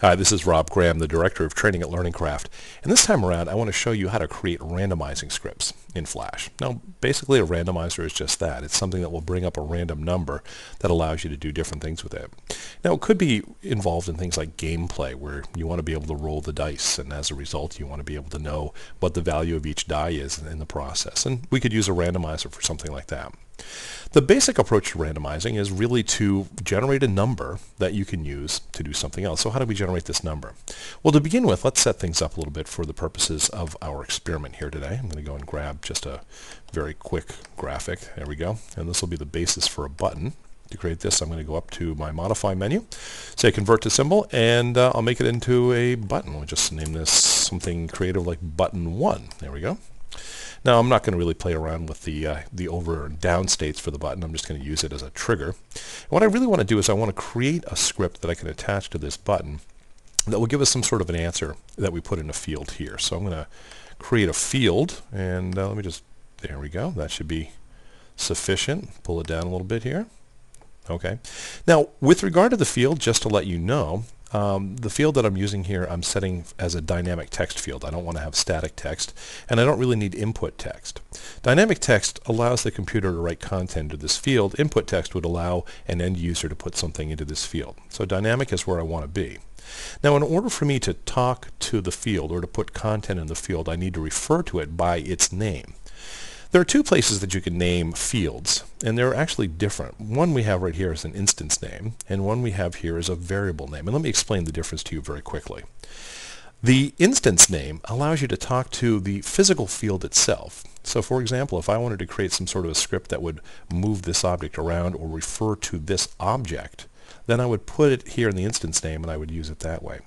Hi, this is Rob Graham, the Director of Training at LearningCraft. And this time around, I want to show you how to create randomizing scripts in Flash. Now, basically a randomizer is just that. It's something that will bring up a random number that allows you to do different things with it. Now, it could be involved in things like gameplay, where you want to be able to roll the dice, and as a result, you want to be able to know what the value of each die is in the process. And we could use a randomizer for something like that. The basic approach to randomizing is really to generate a number that you can use to do something else. So how do we generate this number? Well, to begin with, let's set things up a little bit for the purposes of our experiment here today. I'm going to go and grab just a very quick graphic. There we go. And this will be the basis for a button. To create this, I'm going to go up to my Modify menu, say Convert to Symbol, and uh, I'll make it into a button. We'll just name this something creative like Button 1. There we go. Now I'm not going to really play around with the, uh, the over and down states for the button. I'm just going to use it as a trigger. And what I really want to do is I want to create a script that I can attach to this button that will give us some sort of an answer that we put in a field here. So I'm going to create a field and uh, let me just, there we go. That should be sufficient. Pull it down a little bit here. Okay. Now, with regard to the field, just to let you know, um, the field that I'm using here, I'm setting as a dynamic text field. I don't want to have static text, and I don't really need input text. Dynamic text allows the computer to write content to this field. Input text would allow an end user to put something into this field. So dynamic is where I want to be. Now, in order for me to talk to the field or to put content in the field, I need to refer to it by its name. There are two places that you can name fields, and they're actually different. One we have right here is an instance name, and one we have here is a variable name. And let me explain the difference to you very quickly. The instance name allows you to talk to the physical field itself. So for example, if I wanted to create some sort of a script that would move this object around or refer to this object, then I would put it here in the instance name and I would use it that way.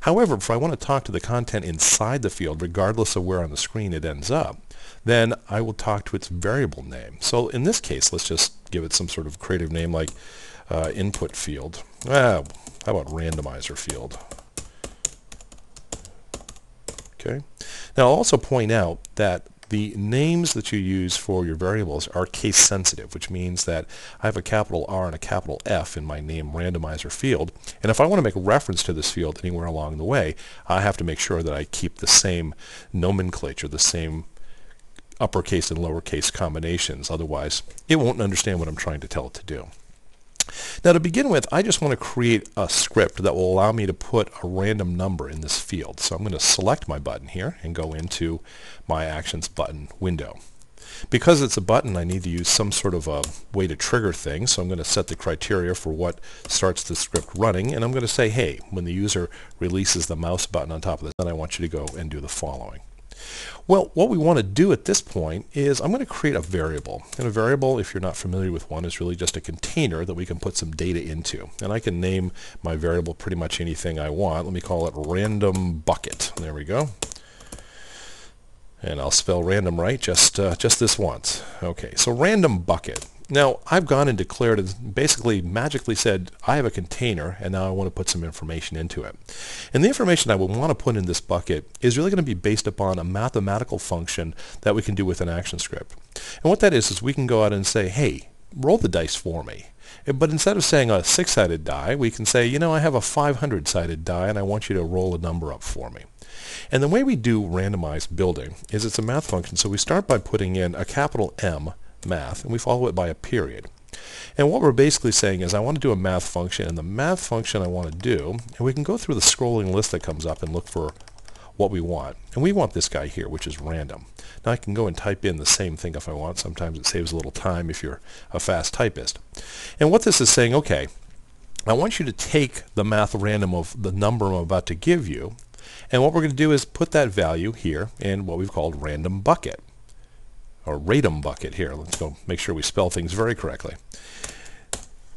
However, if I want to talk to the content inside the field, regardless of where on the screen it ends up, then I will talk to its variable name. So in this case, let's just give it some sort of creative name like uh, input field. Ah, how about randomizer field? Okay. Now I'll also point out that the names that you use for your variables are case sensitive, which means that I have a capital R and a capital F in my name randomizer field. And if I want to make reference to this field anywhere along the way, I have to make sure that I keep the same nomenclature, the same uppercase and lowercase combinations. Otherwise, it won't understand what I'm trying to tell it to do. Now to begin with, I just want to create a script that will allow me to put a random number in this field. So I'm going to select my button here and go into my Actions button window. Because it's a button, I need to use some sort of a way to trigger things. So I'm going to set the criteria for what starts the script running. And I'm going to say, hey, when the user releases the mouse button on top of this, then I want you to go and do the following. Well, what we want to do at this point is I'm going to create a variable. And a variable, if you're not familiar with one, is really just a container that we can put some data into. And I can name my variable pretty much anything I want. Let me call it random bucket. There we go. And I'll spell random right just, uh, just this once. Okay, so random bucket. Now, I've gone and declared and basically magically said, I have a container and now I want to put some information into it. And the information I would want to put in this bucket is really going to be based upon a mathematical function that we can do with an action script. And what that is, is we can go out and say, hey, roll the dice for me. But instead of saying a six-sided die, we can say, you know, I have a 500-sided die and I want you to roll a number up for me. And the way we do randomized building is it's a math function. So we start by putting in a capital M math, and we follow it by a period. And what we're basically saying is I want to do a math function, and the math function I want to do, and we can go through the scrolling list that comes up and look for what we want. And we want this guy here, which is random. Now I can go and type in the same thing if I want. Sometimes it saves a little time if you're a fast typist. And what this is saying, okay, I want you to take the math random of the number I'm about to give you, and what we're going to do is put that value here in what we've called random bucket or Radum bucket here. Let's go make sure we spell things very correctly.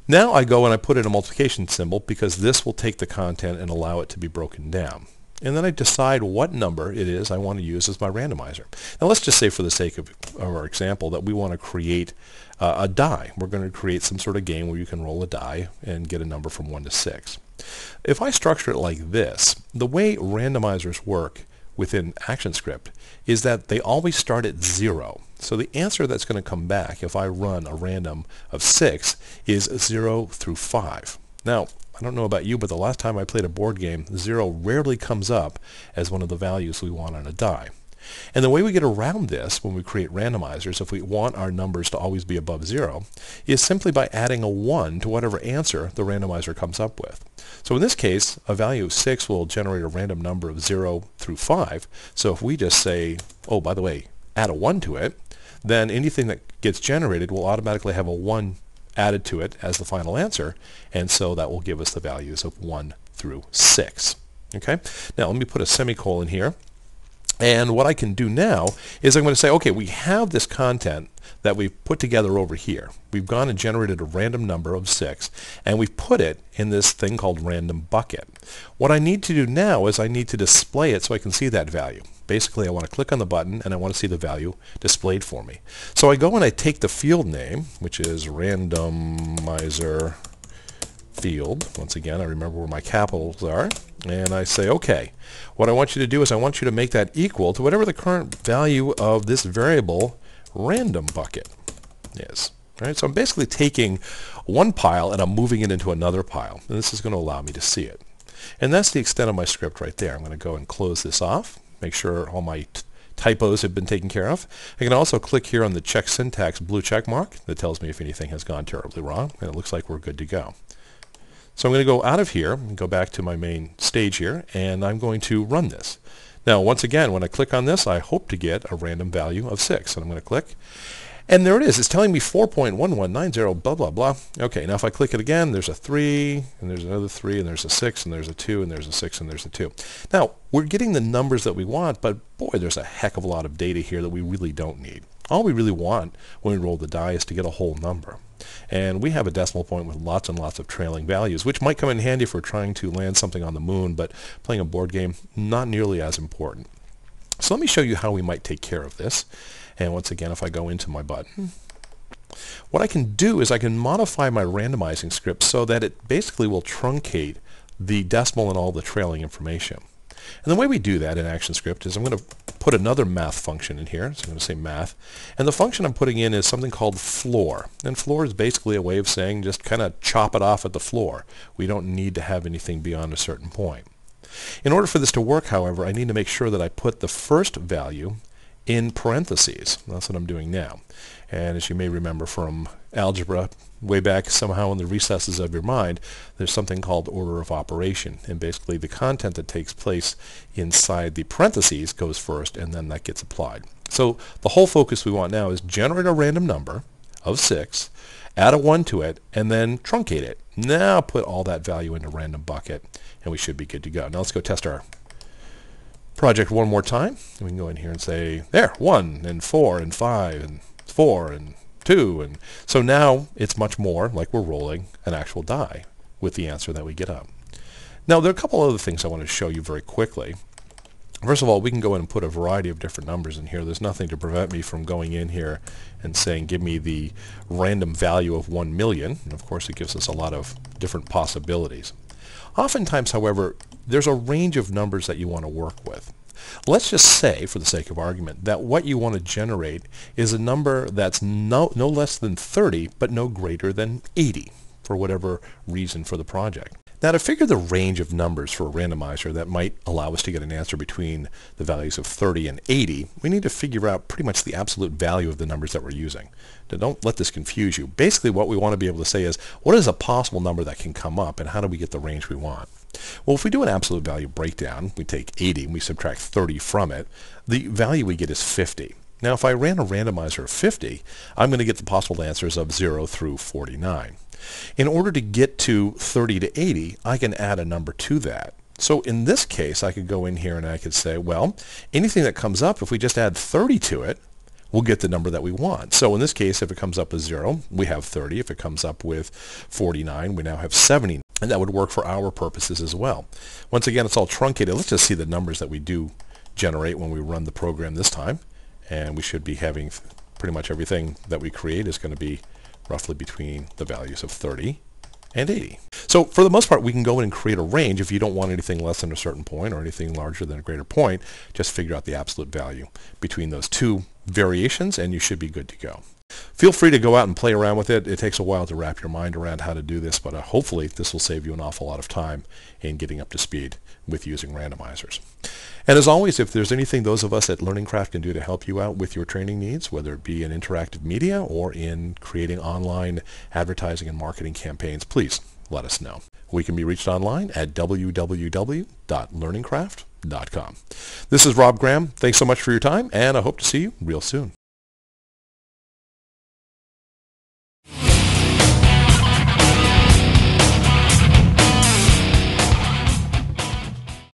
Now I go and I put in a multiplication symbol because this will take the content and allow it to be broken down. And then I decide what number it is I want to use as my randomizer. Now let's just say for the sake of, our example that we want to create uh, a die. We're going to create some sort of game where you can roll a die and get a number from 1 to 6. If I structure it like this, the way randomizers work within ActionScript is that they always start at 0. So the answer that's going to come back if I run a random of 6 is 0 through 5. Now, I don't know about you, but the last time I played a board game, 0 rarely comes up as one of the values we want on a die. And the way we get around this when we create randomizers, if we want our numbers to always be above 0, is simply by adding a 1 to whatever answer the randomizer comes up with. So in this case, a value of 6 will generate a random number of 0 through 5. So if we just say, oh, by the way, add a 1 to it, then anything that gets generated will automatically have a 1 added to it as the final answer, and so that will give us the values of 1 through 6. Okay, now let me put a semicolon here. And what I can do now is I'm going to say, okay, we have this content that we've put together over here. We've gone and generated a random number of 6, and we've put it in this thing called random bucket. What I need to do now is I need to display it so I can see that value. Basically, I want to click on the button, and I want to see the value displayed for me. So I go and I take the field name, which is randomizer field. Once again, I remember where my capitals are. And I say, okay, what I want you to do is I want you to make that equal to whatever the current value of this variable random bucket is. Right? So I'm basically taking one pile and I'm moving it into another pile. And this is going to allow me to see it. And that's the extent of my script right there. I'm going to go and close this off, make sure all my typos have been taken care of. I can also click here on the check syntax blue check mark that tells me if anything has gone terribly wrong. And it looks like we're good to go. So I'm going to go out of here and go back to my main stage here, and I'm going to run this. Now, once again, when I click on this, I hope to get a random value of 6. And I'm going to click. And there it is. It's telling me 4.1190, blah, blah, blah. Okay, now if I click it again, there's a 3, and there's another 3, and there's a 6, and there's a 2, and there's a 6, and there's a 2. Now, we're getting the numbers that we want, but boy, there's a heck of a lot of data here that we really don't need. All we really want when we roll the die is to get a whole number. And we have a decimal point with lots and lots of trailing values, which might come in handy for trying to land something on the moon, but playing a board game, not nearly as important. So let me show you how we might take care of this. And once again, if I go into my button, what I can do is I can modify my randomizing script so that it basically will truncate the decimal and all the trailing information. And the way we do that in ActionScript is I'm going to put another math function in here. So I'm going to say math. And the function I'm putting in is something called floor. And floor is basically a way of saying just kind of chop it off at the floor. We don't need to have anything beyond a certain point. In order for this to work, however, I need to make sure that I put the first value in parentheses. That's what I'm doing now. And as you may remember from algebra, way back somehow in the recesses of your mind, there's something called order of operation. And basically the content that takes place inside the parentheses goes first and then that gets applied. So the whole focus we want now is generate a random number of 6, add a 1 to it, and then truncate it. Now put all that value into random bucket and we should be good to go. Now let's go test our project one more time. We can go in here and say, there, 1 and 4 and 5 and 4 and 2. And so now it's much more like we're rolling an actual die with the answer that we get up. Now there are a couple other things I want to show you very quickly. First of all, we can go in and put a variety of different numbers in here. There's nothing to prevent me from going in here and saying, give me the random value of 1 million. And of course, it gives us a lot of different possibilities. Oftentimes, however, there's a range of numbers that you want to work with. Let's just say, for the sake of argument, that what you want to generate is a number that's no, no less than 30, but no greater than 80, for whatever reason for the project. Now to figure the range of numbers for a randomizer that might allow us to get an answer between the values of 30 and 80, we need to figure out pretty much the absolute value of the numbers that we're using. Now don't let this confuse you. Basically what we want to be able to say is, what is a possible number that can come up and how do we get the range we want? Well, if we do an absolute value breakdown, we take 80 and we subtract 30 from it, the value we get is 50. Now, if I ran a randomizer of 50, I'm going to get the possible answers of 0 through 49. In order to get to 30 to 80, I can add a number to that. So in this case, I could go in here and I could say, well, anything that comes up, if we just add 30 to it, we'll get the number that we want. So in this case, if it comes up with 0, we have 30. If it comes up with 49, we now have 70. And that would work for our purposes as well. Once again, it's all truncated. Let's just see the numbers that we do generate when we run the program this time. And we should be having pretty much everything that we create is going to be roughly between the values of 30 and 80. So for the most part, we can go in and create a range. If you don't want anything less than a certain point or anything larger than a greater point, just figure out the absolute value between those two variations and you should be good to go. Feel free to go out and play around with it. It takes a while to wrap your mind around how to do this, but uh, hopefully this will save you an awful lot of time in getting up to speed with using randomizers. And as always, if there's anything those of us at LearningCraft can do to help you out with your training needs, whether it be in interactive media or in creating online advertising and marketing campaigns, please let us know. We can be reached online at www.learningcraft.com. This is Rob Graham. Thanks so much for your time, and I hope to see you real soon.